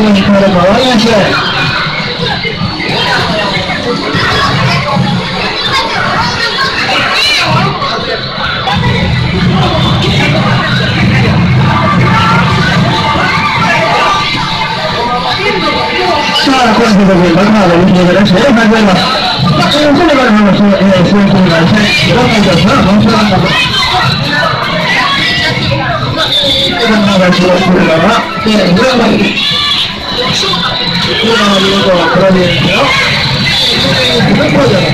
さあ、この2回で終わりました。さあ、このところでバナナの運動でいいます。それからの話を、えー、そういうことがありません。よろしくお願いします。面白かったです。こんな、いんだよ。えー、これじゃない。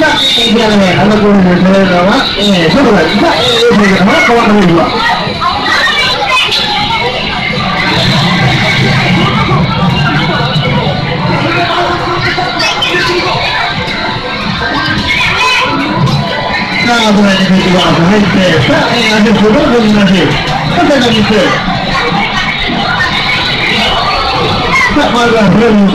さあ、じゃあさあ、危ないね、ここが入って、さあ、えー、足をどうぞ見ましょう。さあ、こんな感じで。さあ、まずはフレームに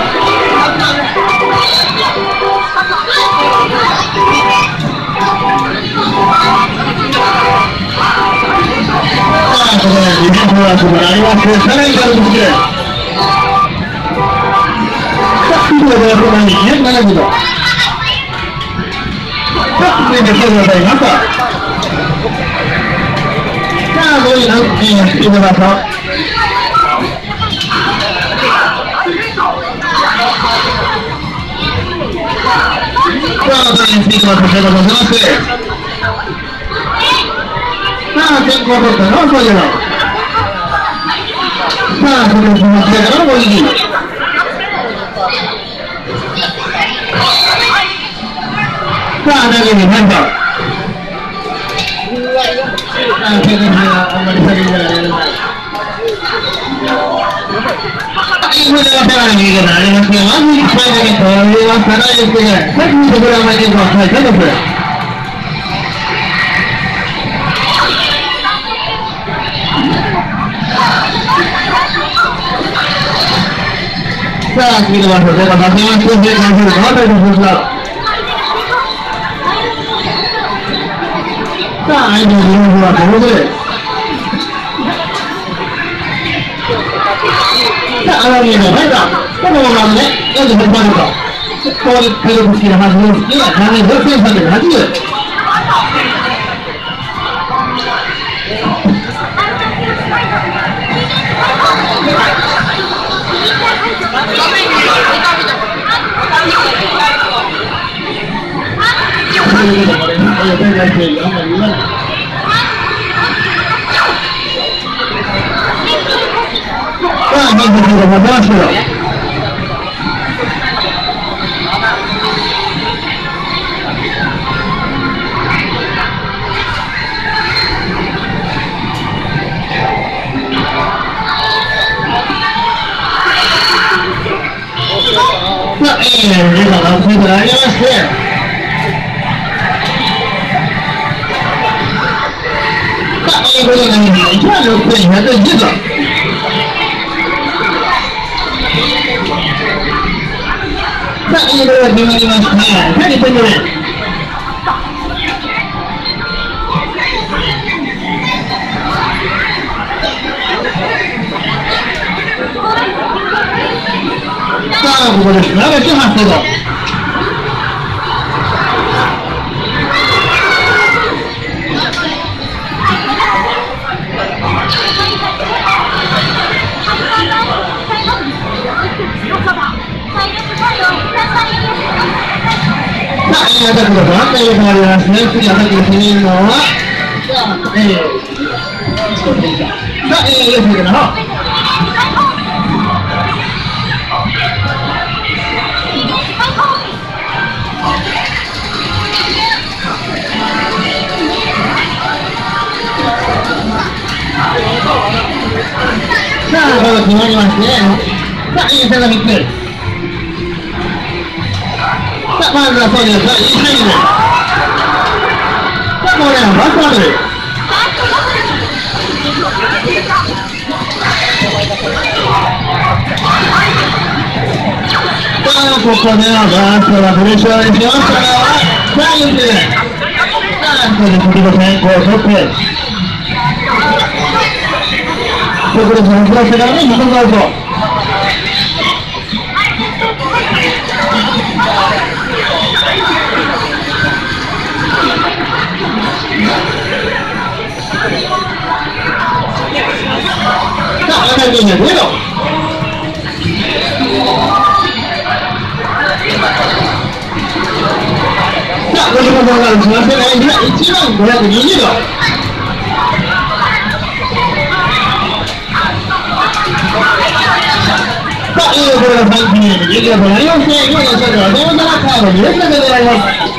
は素晴らしい。さらに軽くして。さあ、ここで、ここに、270度。さあ、続いて、そうでございます。さあ、どういうの、えー、してみましょう。さあ、どういうスピードがさせまして。さあ、健康取ったのはそうじゃない。さあ、それを気持ちながらもいい。さあ、あ、り下げながらやるない。ますが、まず1回だけこれはかなりですね。さっきのところはまでは書いたです。さあ、次の場所では、松山市に関する川谷のですが、さあ、相手の日本語はここで、さあ、荒木の前だ。このままね、48番と。こういう体力式の発動式は、7一个倒立，还有再来给杨磊。去了。对，哎，你把他推回来，这个这个女团的本源的一个。看一个，你们你们看，看你兄弟们。上午的十二个正好十个。人何りなですね次るのはえー、とさあ、えー、よいさあ、これ決まりますね。さあ、いいが3つ。さあ、まずはそうです。いいサインで。さあ、これはバスワール。さあ、ここではバーストがプレッシャーにしましたが、さあ、言ってさあ、これで先ほど先行取って、ここでそのプラスからね、向かうと。Hagan doña Rueda. Ya, no se puede hablar, se va a hacer la isla y chivan, con la que no llega. Ya, y por los banquillos, y por la noche, y por los otros, tenemos que bajar, y es la que tenemos.